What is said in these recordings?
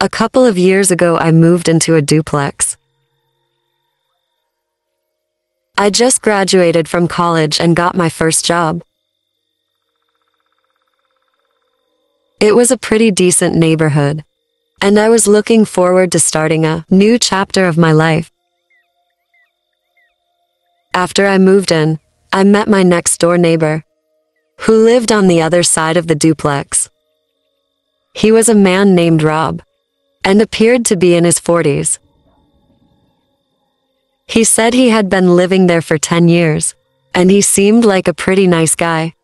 A couple of years ago, I moved into a duplex. I just graduated from college and got my first job. It was a pretty decent neighborhood, and I was looking forward to starting a new chapter of my life. After I moved in, I met my next door neighbor, who lived on the other side of the duplex. He was a man named Rob, and appeared to be in his 40s. He said he had been living there for 10 years, and he seemed like a pretty nice guy.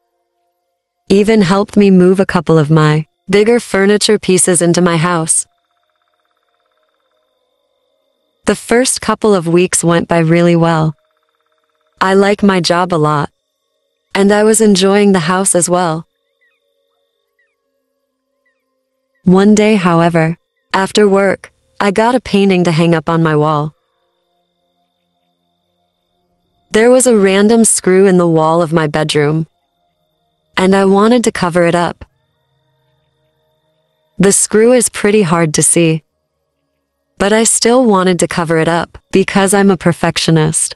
Even helped me move a couple of my bigger furniture pieces into my house. The first couple of weeks went by really well. I like my job a lot, and I was enjoying the house as well. One day, however, after work, I got a painting to hang up on my wall. There was a random screw in the wall of my bedroom, and I wanted to cover it up. The screw is pretty hard to see, but I still wanted to cover it up because I'm a perfectionist.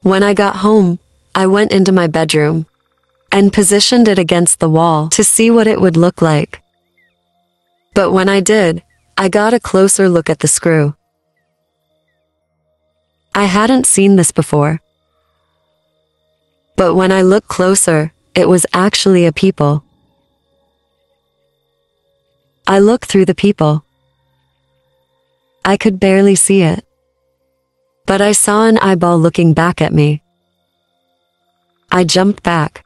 When I got home, I went into my bedroom and positioned it against the wall to see what it would look like. But when I did, I got a closer look at the screw. I hadn't seen this before. But when I looked closer, it was actually a people. I looked through the people. I could barely see it. But I saw an eyeball looking back at me. I jumped back.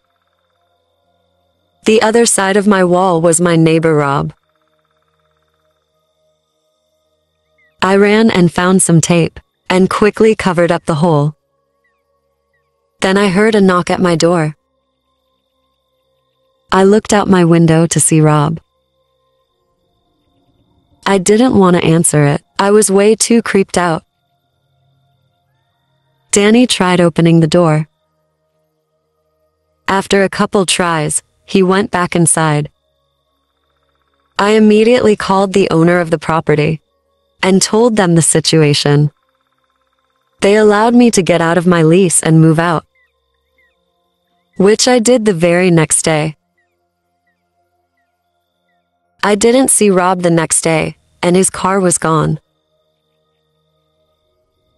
The other side of my wall was my neighbor Rob. I ran and found some tape and quickly covered up the hole. Then I heard a knock at my door. I looked out my window to see Rob. I didn't want to answer it. I was way too creeped out. Danny tried opening the door. After a couple tries, he went back inside. I immediately called the owner of the property and told them the situation. They allowed me to get out of my lease and move out, which I did the very next day. I didn't see Rob the next day, and his car was gone.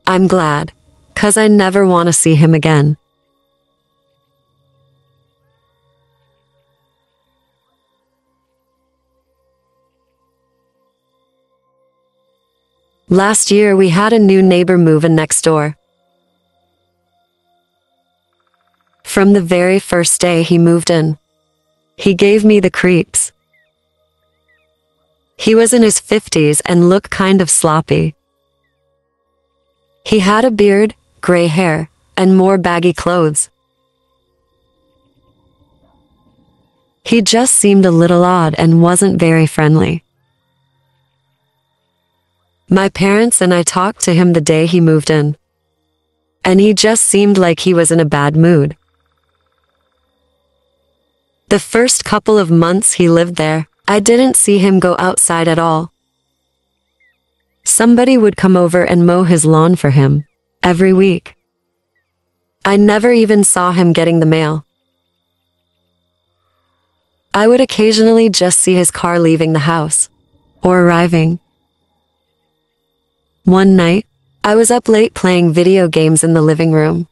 I'm glad, cause I never want to see him again. Last year, we had a new neighbor move in next door. From the very first day he moved in, he gave me the creeps. He was in his 50s and looked kind of sloppy. He had a beard, gray hair, and more baggy clothes. He just seemed a little odd and wasn't very friendly. My parents and I talked to him the day he moved in. And he just seemed like he was in a bad mood. The first couple of months he lived there, I didn't see him go outside at all. Somebody would come over and mow his lawn for him, every week. I never even saw him getting the mail. I would occasionally just see his car leaving the house, or arriving. One night, I was up late playing video games in the living room.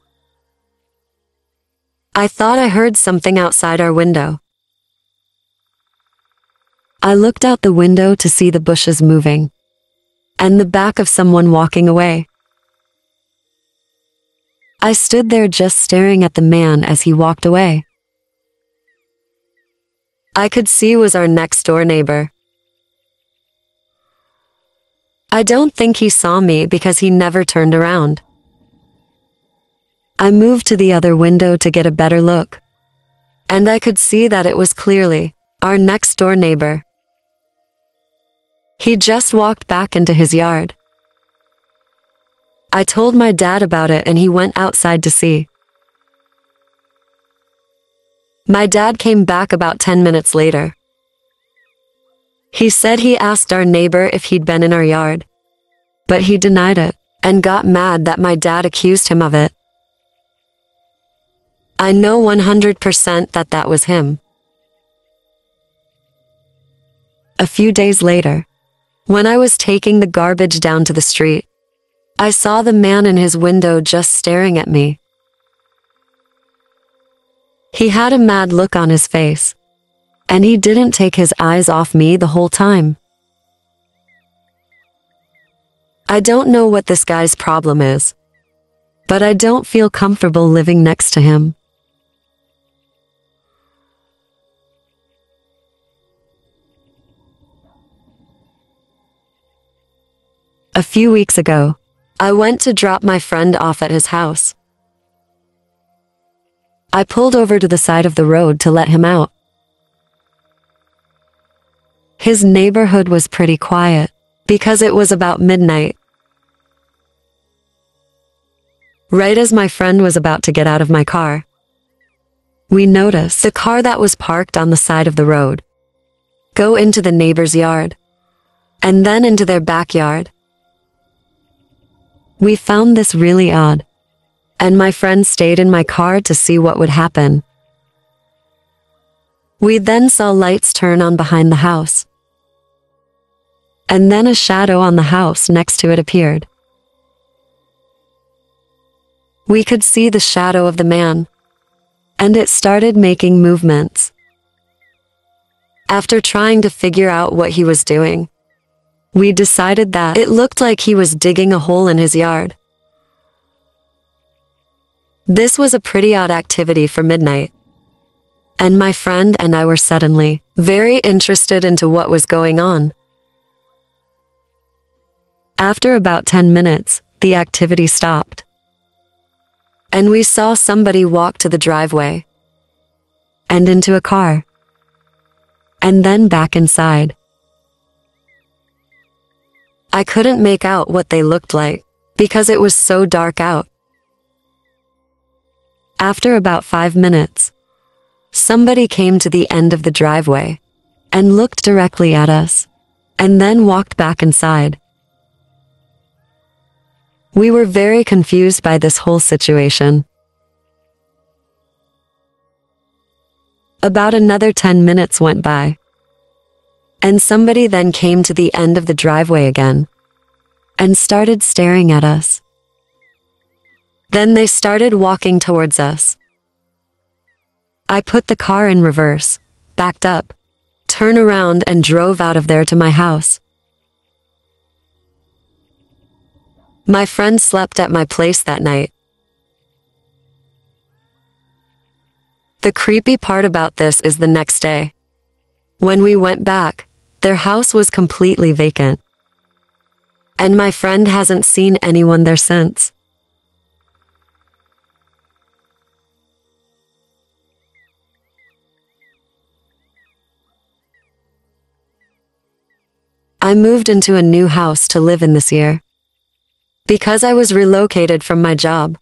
I thought I heard something outside our window. I looked out the window to see the bushes moving and the back of someone walking away. I stood there just staring at the man as he walked away. I could see was our next door neighbor. I don't think he saw me because he never turned around. I moved to the other window to get a better look. And I could see that it was clearly our next door neighbor. He just walked back into his yard. I told my dad about it and he went outside to see. My dad came back about 10 minutes later. He said he asked our neighbor if he'd been in our yard. But he denied it and got mad that my dad accused him of it. I know 100% that that was him. A few days later, when I was taking the garbage down to the street, I saw the man in his window just staring at me. He had a mad look on his face, and he didn't take his eyes off me the whole time. I don't know what this guy's problem is, but I don't feel comfortable living next to him. A few weeks ago, I went to drop my friend off at his house. I pulled over to the side of the road to let him out. His neighborhood was pretty quiet because it was about midnight. Right as my friend was about to get out of my car, we noticed the car that was parked on the side of the road go into the neighbor's yard and then into their backyard. We found this really odd, and my friend stayed in my car to see what would happen. We then saw lights turn on behind the house. And then a shadow on the house next to it appeared. We could see the shadow of the man, and it started making movements. After trying to figure out what he was doing, we decided that it looked like he was digging a hole in his yard. This was a pretty odd activity for midnight. And my friend and I were suddenly very interested into what was going on. After about 10 minutes, the activity stopped. And we saw somebody walk to the driveway and into a car and then back inside. I couldn't make out what they looked like because it was so dark out. After about five minutes, somebody came to the end of the driveway and looked directly at us and then walked back inside. We were very confused by this whole situation. About another 10 minutes went by and somebody then came to the end of the driveway again and started staring at us. Then they started walking towards us. I put the car in reverse, backed up, turned around and drove out of there to my house. My friend slept at my place that night. The creepy part about this is the next day. When we went back, their house was completely vacant. And my friend hasn't seen anyone there since. I moved into a new house to live in this year. Because I was relocated from my job.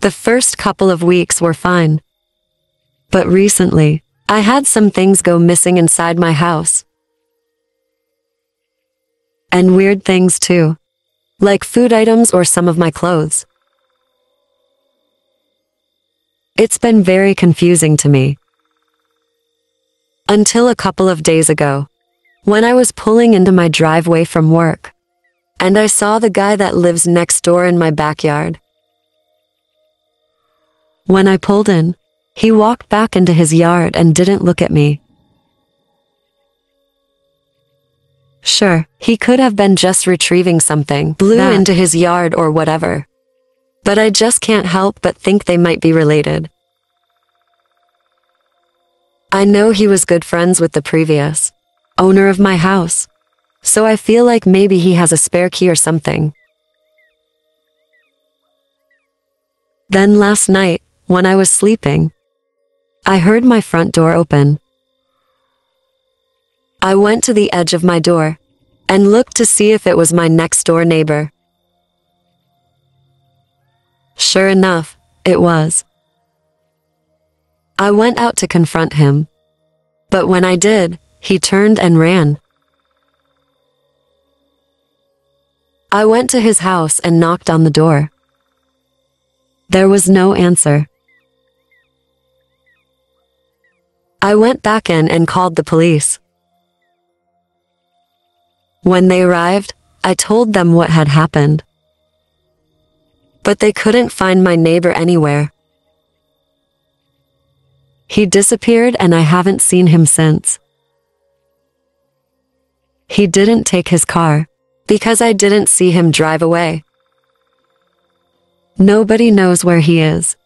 The first couple of weeks were fine. But recently, I had some things go missing inside my house. And weird things too, like food items or some of my clothes. It's been very confusing to me. Until a couple of days ago, when I was pulling into my driveway from work, and I saw the guy that lives next door in my backyard. When I pulled in, he walked back into his yard and didn't look at me. Sure, he could have been just retrieving something, blew that. into his yard or whatever. But I just can't help but think they might be related. I know he was good friends with the previous owner of my house, so I feel like maybe he has a spare key or something. Then last night, when I was sleeping, I heard my front door open. I went to the edge of my door and looked to see if it was my next door neighbor. Sure enough, it was. I went out to confront him, But when I did, he turned and ran. I went to his house and knocked on the door. There was no answer. I went back in and called the police. When they arrived, I told them what had happened. But they couldn't find my neighbor anywhere. He disappeared and I haven't seen him since. He didn't take his car because I didn't see him drive away. Nobody knows where he is.